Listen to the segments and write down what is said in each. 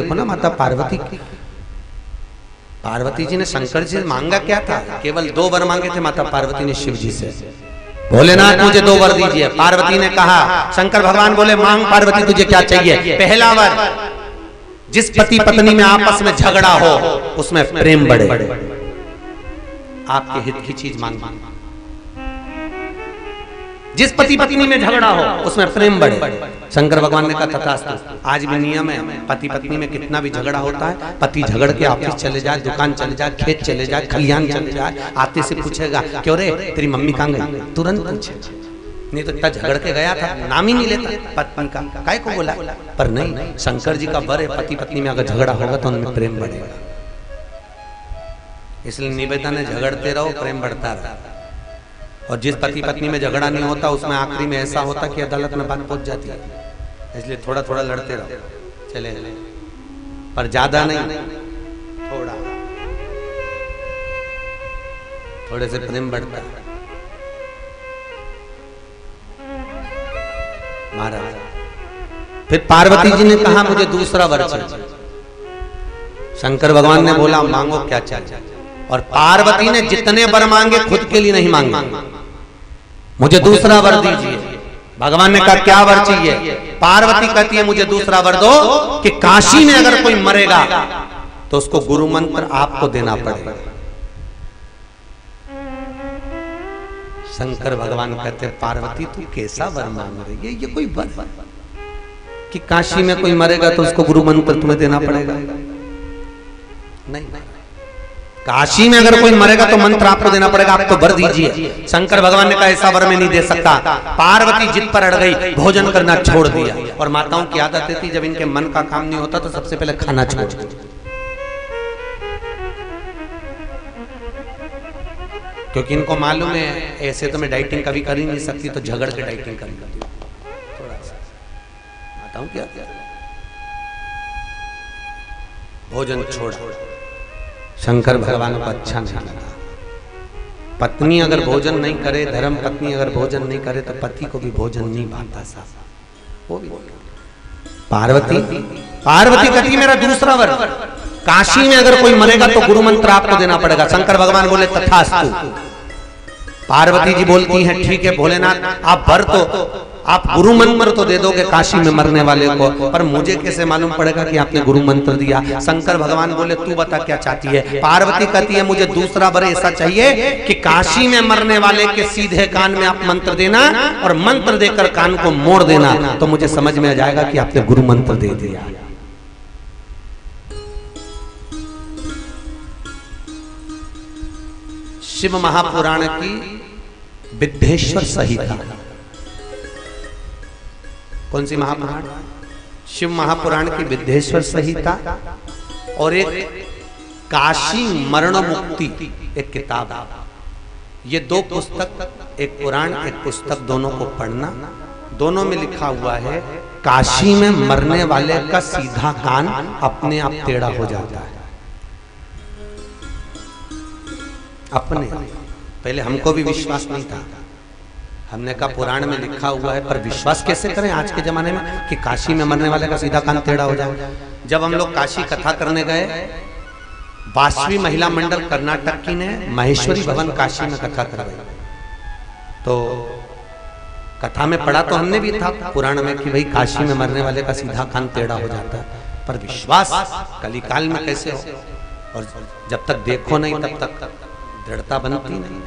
देखो ना माता पार्वती की। पार्वती जी ने शंकर जी से मांगा क्या था? केवल दो वर मांगे थे माता पार्वती ने शिव जी से। भोलेनाथ मुझे दो वर दीजिए। पार्वती ने कहा, शंकर भगवान बोले, मांग पार्वती, तुझे क्या चाहिए? पहला वर, जिस पति पत्नी में आपस में झगड़ा हो, उसमें प्रेम बढ़े। आपके हित की चीज़ मांग मांग जिस पति पत्नी में झगड़ा हो, उसमें प्रेम बढ़े। शंकर भगवान ने कहा, तथास्तु, आज भी नियम है, पति पत्नी में कितना भी झगड़ा होता है, पति झगड़ के ऑफ़िस चले जाए, दुकान चले जाए, खेत चले जाए खलियान चले जाए, आते से पूछेगा, क्यों रे, तेरी मम्मी कहाँ गई? तुरंत पूछे। नहीं तो इतना झगड़ के गया था, नाम ही नहीं लेता, पत्नी का काय को बोला? पर नहीं, शंकर जी का वर है, पति पत्नी में अगर झगड़ा होगा तो उनमें प्रेम बढ़ेगा। इसलिए निवेदन है, झगड़ते रहो, प्रेम बढ़ता रहा। और जिस पति पत्नी में झगड़ा नहीं होता उसमें आखिरी में ऐसा होता कि अदालत में बात पहुँच जाती है। इसलिए थोड़ा थोड़ा लड़ते रहो। चले। पर ज़्यादा नहीं। थोड़ा। थोड़े से प्रेम बढ़ता है। महाराज। फिर पार्वती जी ने कहा मुझे दूसरा वर चाहिए शंकर भगवान ने बोला मांगो क्या चाहिए? और पार्वती ने जितने वर मांगे खुद के लिए नहीं मांगे। मुझे दूसरा वर दीजिए। भगवान ने कहा क्या वर चाहिए? पार्वती कहती है मुझे दूसरा वर दो कि काशी में अगर कोई मरेगा तो उसको गुरु मंत्र आपको देना पड़ेगा। शंकर भगवान कहते पार्वती तू कैसा वर मांग रही है? ये कोई वर कि काशी में कोई मरेगा तो उसको गुरु मंत्र तुम्हें देना पड़ेगा? नहीं। काशी में अगर कोई मरेगा तो मंत्र आपको देना पड़ेगा, आप तो वर दीजिए। शंकर भगवान ने कहा, ऐसा वर में नहीं दे सकता। पार्वती जिद पर अड़ गई, भोजन करना छोड़ दिया। और माताओं की आदत थी जब इनके मन का काम नहीं होता तो सबसे पहले खाना छोड़ क्योंकि इनको मालूम है, ऐसे तो मैं डाइटिंग कभी कर ही नहीं सकती तो झगड़ के डाइटिंग कर माताओं क्या भोजन छोड़ा। शंकर भगवान को अच्छा नहीं लगा। पत्नी अगर भोजन नहीं करे धर्म पत्नी अगर भोजन नहीं करे तो पति को भी भोजन नहीं भाता सा वो भी पार्वती पार्वती कहती मेरा दूसरा वर। काशी में अगर कोई मरेगा तो गुरु मंत्र आपको देना पड़ेगा। शंकर भगवान बोले तथास्तु। पार्वती जी बोलती हैं ठीक है भोलेनाथ आप भर तो आप गुरु मंत्र तो दे दोगे काशी में मरने वाले को, पर मुझे कैसे मालूम पड़ेगा कि आपने गुरु मंत्र दिया? शंकर भगवान बोले, तू बता क्या चाहती है? पार्वती कहती है, मुझे दूसरा बर ऐसा चाहिए कि काशी में मरने वाले के सीधे कान में आप मंत्र देना और मंत्र देकर कान को मोड़ देना तो मुझे समझ में आ जाएगा कि आपने गुरु मंत्र दे दिया। शिव महापुराण की विद्धेश्वर संहिता कौन सी महापुराण? शिव महापुराण की विद्धेश्वर संहिता और एक काशी मरण मुक्ति एक किताब। ये दो पुस्तक, एक पुराण, एक पुस्तक दोनों को पढ़ना। दोनों में लिखा हुआ है, काशी में मरने वाले का सीधा कान अपने आप टेढ़ा हो जाता है। अपने पहले हमको भी विश्वास नहीं था। हमने कहा पुराण में लिखा हुआ है पर विश्वास कैसे करें आज के जमाने में कि काशी में मरने वाले का सीधा कान टेढ़ा हो जाए? जब हम लोग काशी कथा करने गए बासवी महिला मंडल कर्नाटक की ने महेश्वरी भवन काशी में कथा करवाई। तो कथा में पढ़ा तो हमने भी था पुराण में कि भाई काशी में मरने वाले का सीधा कान टेढ़ा हो जाता है। पर विश्वास कलिकाल में कैसे हो? और जब तक देखो नहीं तब तक दृढ़ता बनती नहीं।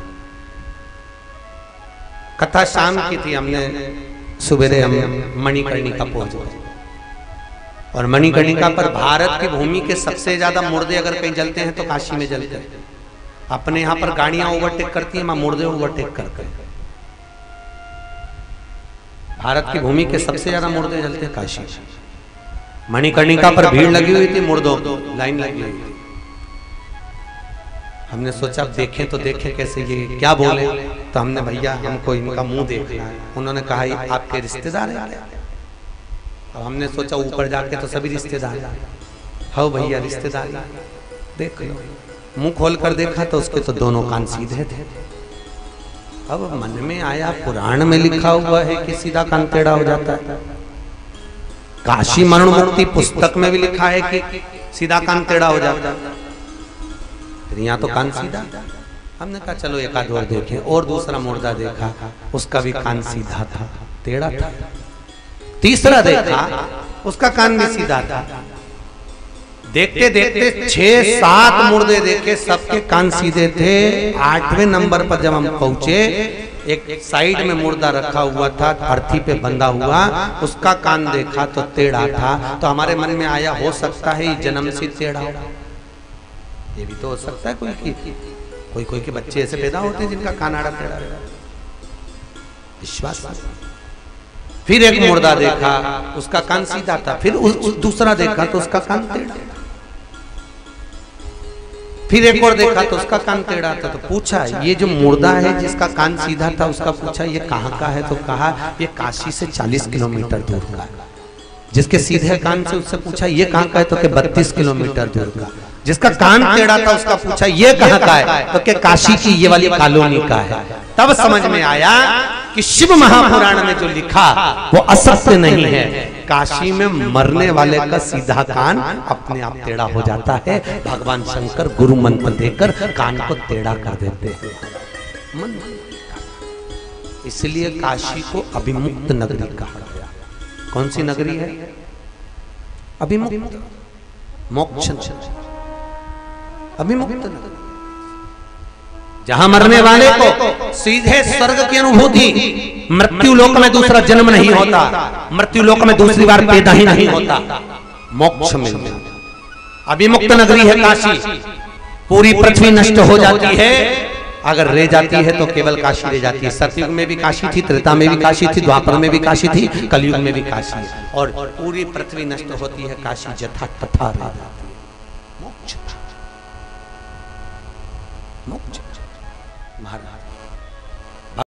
कथा शाम की थी हमने। सुबेरे हम मणिकर्णिका पहुँच। गए और मणिकर्णिका पर भारत की भूमि के सबसे ज़्यादा मुर्दे अगर कहीं जलते हैं तो काशी में जलते हैं। अपने यहाँ पर गाड़ियाँ ओवरटेक करती हैं मुर्दे ओवरटेक करते हैं। भारत की भूमि के सबसे ज़्यादा मुर्दे जलते हैं काशी। मणिकर्णिका पर भीड़ लगी हुई थी मुर्दों लाइन लगी हुई थी। हमने सोचा देखें तो देखें कैसे ये क्या बोले। तो हमने भैया, हमको इनका मुँह देखना है। उन्होंने कहा आपके रिश्तेदार हैं अब हमने सोचा, ऊपर जाके तो सभी रिश्तेदार हो। भैया, रिश्तेदार? देख लो। मुँह खोल कर देखा तो उसके तो दोनों कान सीधे थे। अब मन में आया, पुराण में लिखा हुआ है कि सीधा कान टेढ़ा हो जाता है। काशी मरण मुक्ति पुस्तक में भी लिखा है कि सीधा कान टेढ़ा हो जाता है। यहाँ तो कान सीधा। हमने कहा चलो एक आध और देखें और दूसरा मुर्दा देखा उसका भी कान सीधा था टेढ़ा था। तीसरा देखा उसका कान भी सीधा था। देखते देखते छह सात मुर्दे देखे सबके कान सीधे थे। आठवें नंबर पर जब हम पहुँचे एक साइड में मुर्दा रखा हुआ था अर्थी पे बंधा हुआ उसका कान देखा तो टेढ़ा था। तो हमारे मन में आया हो सकता है जन्म से टेढ़ा ये भी तो हो सकता है कोई कोई कोई के बच्चे ऐसे पैदा होते हैं जिनका कान आड़ा टेढ़ा विश्वास फिर एक मुर्दा देखा उसका कान सीधा था। फिर दूसरा देखा तो उसका कान टेढ़ा। फिर एक और देखा तो उसका कान टेढ़ा था। तो पूछा ये जो मुर्दा है जिसका कान सीधा था उसका पूछा ये कहाँ का है? तो कहा ये काशी से 40 किलोमीटर दूर का। है जिसके सीधे कान से उससे पूछा ये कहाँ का है? तो बत्तीस किलोमीटर दूर का। जिसका कान टेढ़ा था उसका पूछा ये कहाँ का है? तो के काशी की ये वाली कॉलोनी का है। तब समझ में आया कि शिव महापुराण में जो लिखा वो असत्य नहीं है। काशी में मरने वाले का सीधा कान अपने आप टेढ़ा हो जाता है। भगवान शंकर गुरु मंत्र देकर कान को टेढ़ा कर देते हैं। इसलिए काशी को अभिमुक्त नगरी कहा गया। कौन सी नगरी है? अभिमुक्त। मोक्ष अभिमुक्त नगरी जहाँ मरने वाले को सीधे स्वर्ग की अनुभूति मृत्यु लोक में दूसरा जन्म नहीं होता मृत्यु लोक में दूसरी बार पैदा ही नहीं होता। मोक्ष जाता अभिमुक्त नगरी है काशी। पूरी पृथ्वी नष्ट हो जाती है। अगर रह जाती है तो केवल काशी रह जाती है। सतयुग में भी काशी थी त्रेता में भी काशी थी द्वापर में भी काशी थी कलयुग में भी काशी और पूरी पृथ्वी नष्ट होती है काशी जथा तथा रह जाती है मोक्ष मोक्ष महाराज